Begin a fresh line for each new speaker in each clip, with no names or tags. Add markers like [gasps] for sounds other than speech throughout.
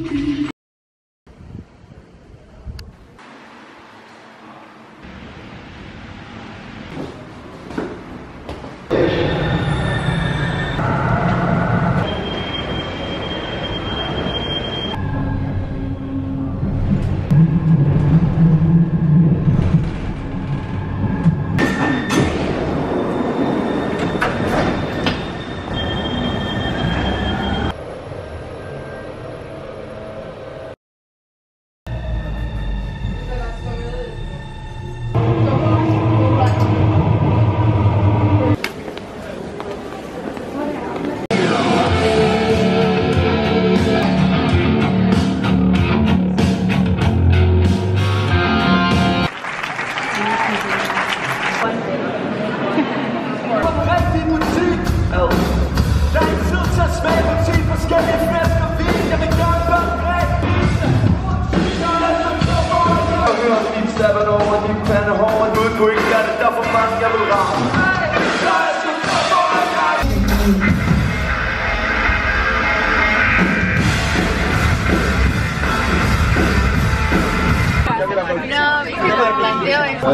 rigtig
Bra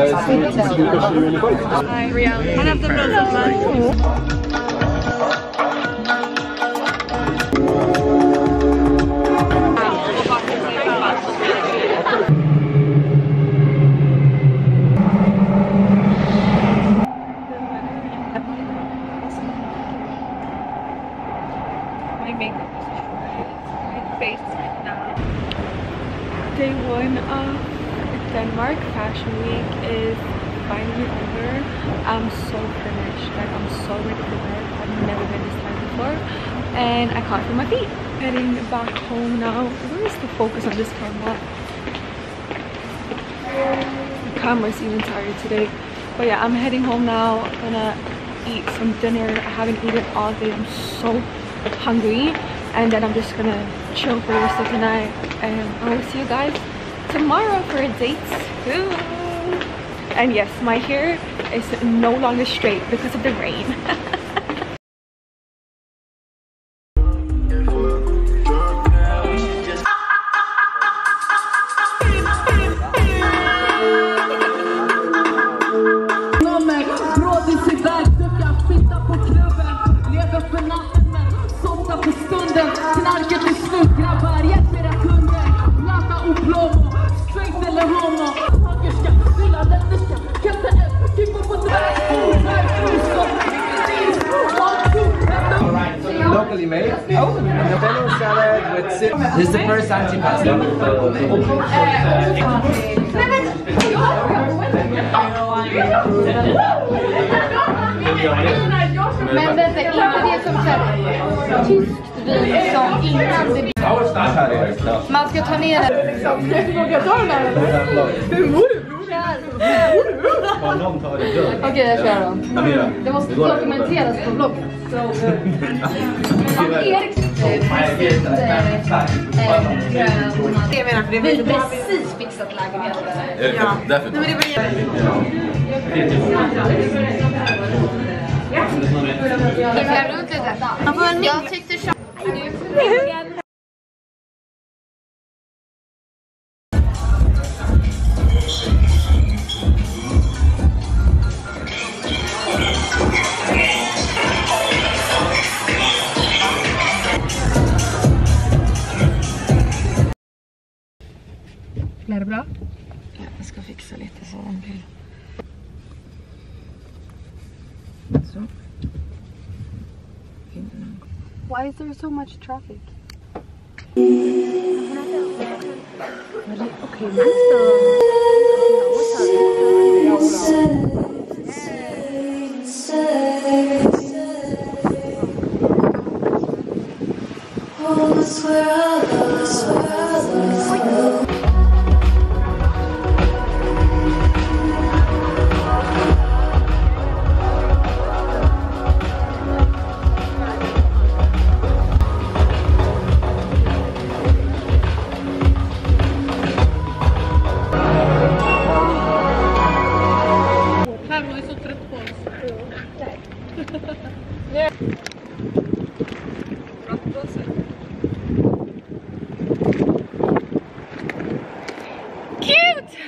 My makeup is my face now. Day one of Denmark Fashion Week is finally over. I'm so finished. Like I'm so ready for bed. I've never been this tired before. And I can't feel my feet. Heading back home now. Where is the focus on this camera? The camera's even tired today. But yeah, I'm heading home now. I'm gonna eat some dinner. I haven't eaten all day. I'm so hungry. And then I'm just gonna chill for the rest of the night. And I will see you guys tomorrow for a date. And yes, my hair is no longer straight because of the rain. [laughs]
Men
vänta, inte det som så här, tyskt vin som innan det... Man ska ta ner det. Okej, jag kör då. Det måste dokumenteras på eh, grön... Det jag menar, för det var ju precis fixat lägenheten.
Ja, därför. Nej, men det var
ju... Jag runt? Jag tyckte... så.
Är det bra?
Jag ska fixa lite så den blir... Så. Why is there so much traffic?
Carlo är så trött på oss. cute!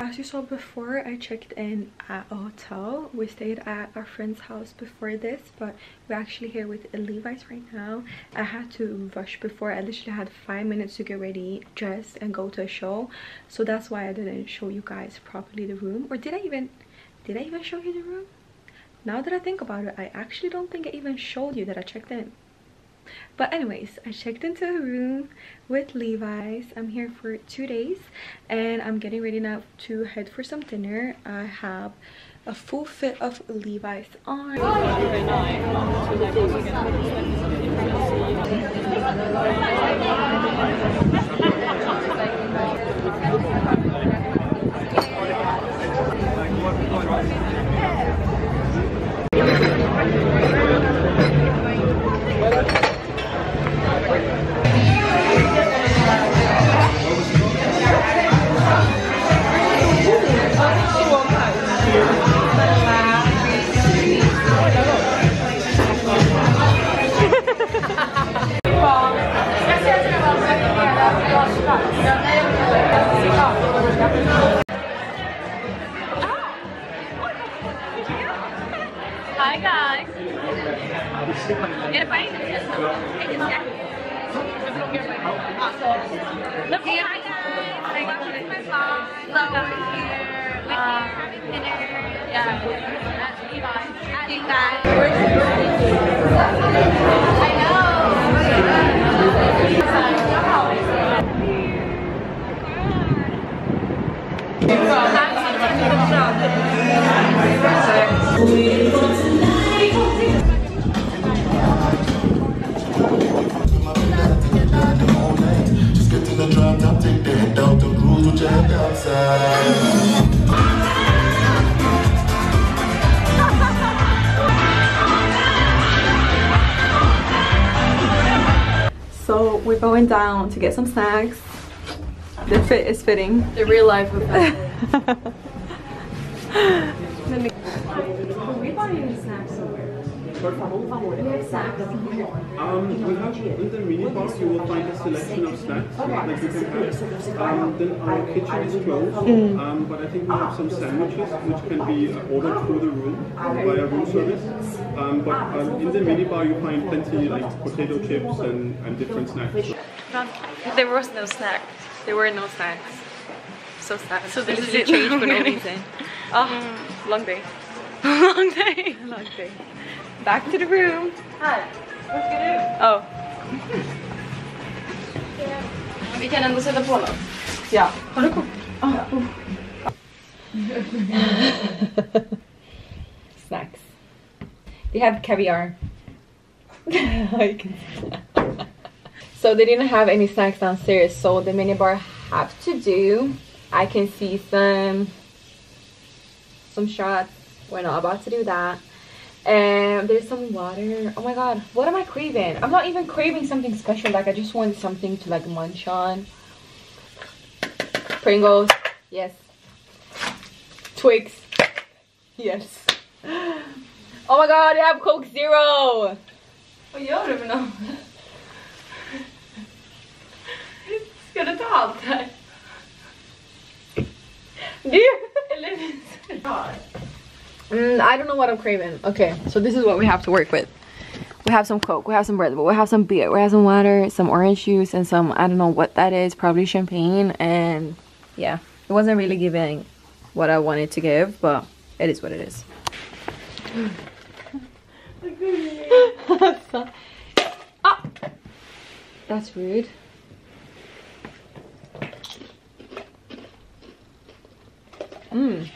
As you saw before, I checked in at a hotel. We stayed at our friend's house before this, but we're actually here with Levi's right now. I had to rush before. I literally had five minutes to get ready, dress, and go to a show. So that's why I didn't show you guys properly the room. Or did I even, did I even show you the room? Now that I think about it, I actually don't think I even showed you that I checked in but anyways i checked into a room with levi's. I'm here for two days and i'm getting ready now to head for some dinner. I have a full fit of levi's on
Engelska. Look, hi guys. I got to my mom. So we're here. Having dinner. Yeah. At Levi's. At. I
Just
so down to get some snacks the fit is fitting
The real life effect.
Um, we have in the mini bar you will find a selection of snacks that you can have. Um, then our kitchen is closed, um, but I think we have some sandwiches which can be ordered through the room via room service. Um, but um, in the mini bar you find plenty like potato chips and, and different snacks.
There was no snack. there were no snacks. So sad. So
this
this
is it.
change for no [laughs] reason. Oh long day. [laughs]
Long day.
long day. Back to the room. Hi. What's good oh.
Vi kan ändå sätta på dem.
ja har du kort snacks. They have caviar. [laughs] I can so they didn't have any snacks downstairs. So the minibar have to do i can see some some shots. We're not about to do that. And there's some water. Oh my god what am i craving? I'm not even craving something special. Like i just want something to like munch on. Pringles yes. Twix yes. [gasps] Oh my god they have coke zero.
Oh, Vad don't even dem? [laughs] Ska du ta allt här?
Do you? Mm, I don't know what I'm craving. Okay, so this is what we have to work with. We have some Coke, we have some Red Bull, we have some beer, we have some water, some orange juice, and some, I don't know what that is, probably champagne. And yeah, it wasn't really giving what I wanted to give, but it is what it is. [laughs] ah! That's rude. Mm.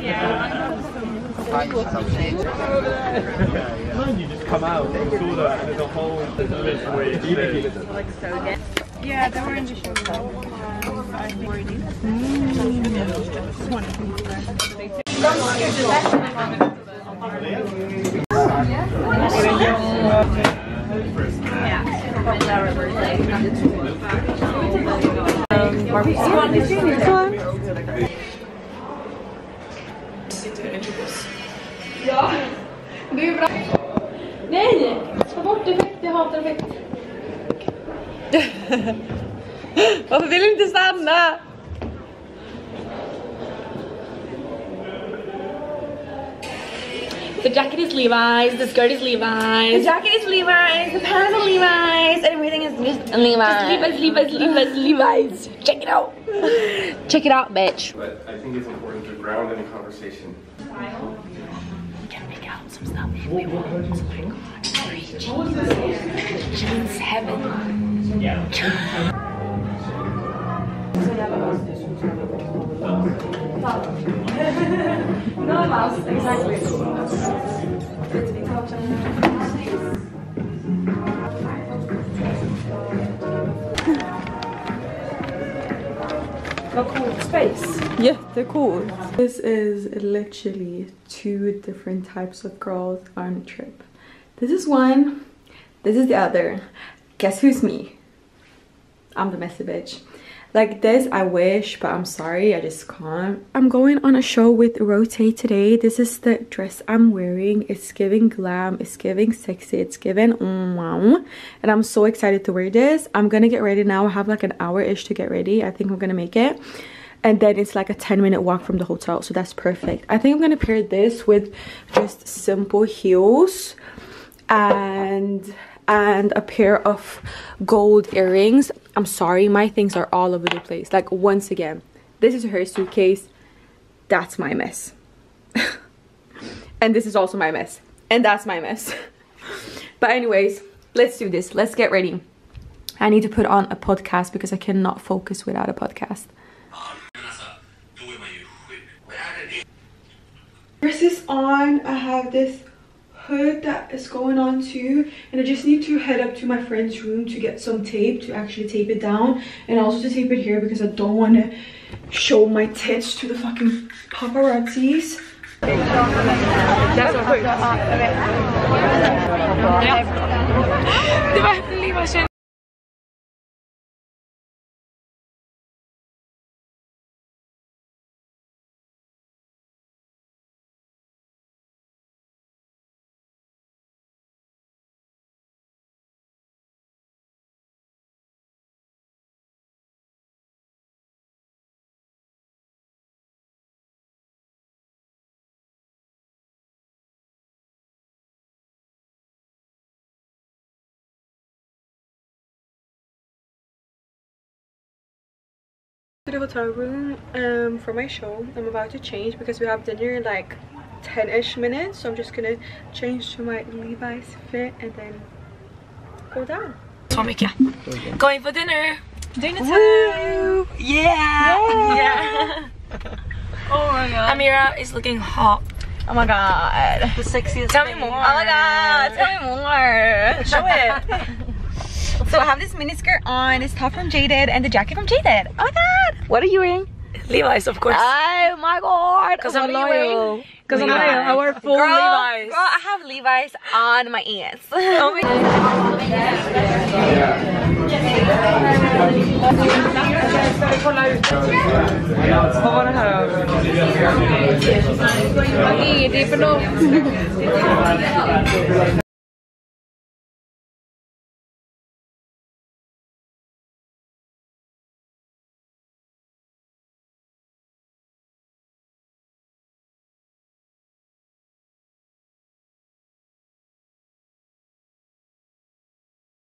Yeah.
you just come out and saw that there's a whole this way.
Like so yeah, they were in the show. Um, I think already.
Nej! [laughs]
Varför vill du inte stanna?
The jacket is Levi's, the skirt is Levi's.
The jacket is Levi's, the pants are Levi's, and everything is just Levi's.
Levi's, Levi's, Levi's, Levi's. Check it out. Check it out, bitch.
But I think it's important to ground any conversation.
We can make out some stuff if we want. Oh my god. Free jeans. Jeans heaven. [laughs]
Jättecool. [laughs] This is literally two different types of girls on a trip. This is one, this is the other. Guess who's me? I'm the messy bitch. Like this, I wish, but I'm sorry, I just can't. I'm going on a show with Rotate today. This is the dress I'm wearing. It's giving glam, it's giving sexy, it's giving wow. And I'm so excited to wear this. I'm gonna get ready now. I have like an hour-ish to get ready. I think I'm gonna make it. And then it's like a 10 minute walk from the hotel, so that's perfect. I think I'm gonna pair this with just simple heels and and a pair of gold earrings. I'm sorry my things are all over the place. Like once again this is her suitcase. That's my mess. [laughs] And this is also my mess. And that's my mess. [laughs] But anyways let's do this. Let's get ready. I need to put on a podcast because i cannot focus without a podcast. This is on. I have this hood that is going on too and I just need to head up to my friend's room to get some tape to actually tape it down and also to tape it here because I don't want to show my tits to the fucking paparazzis. To the hotel room um for my show i'm about to change because we have dinner in like 10ish minutes so i'm just gonna change to my levi's fit and then go down
Så mycket. Going for dinner. Dinner time. Yeah. Yeah. [laughs]
oh my god
Amirah is looking hot.
oh my god
The sexiest. Tell me more.
oh my god tell me more [laughs] show it [laughs] so i have this mini skirt on It's top from jaded and the jacket from jaded oh my god what are you wearing
Levi's, of course.
oh my god
Because I'm
wearing?
loyal.
Because I'm
Levi's.
loyal. I wear full
Girl,
Levi's.
girl,
I have Levi's on my ass. oh my Vad var det här då? Vad är för något?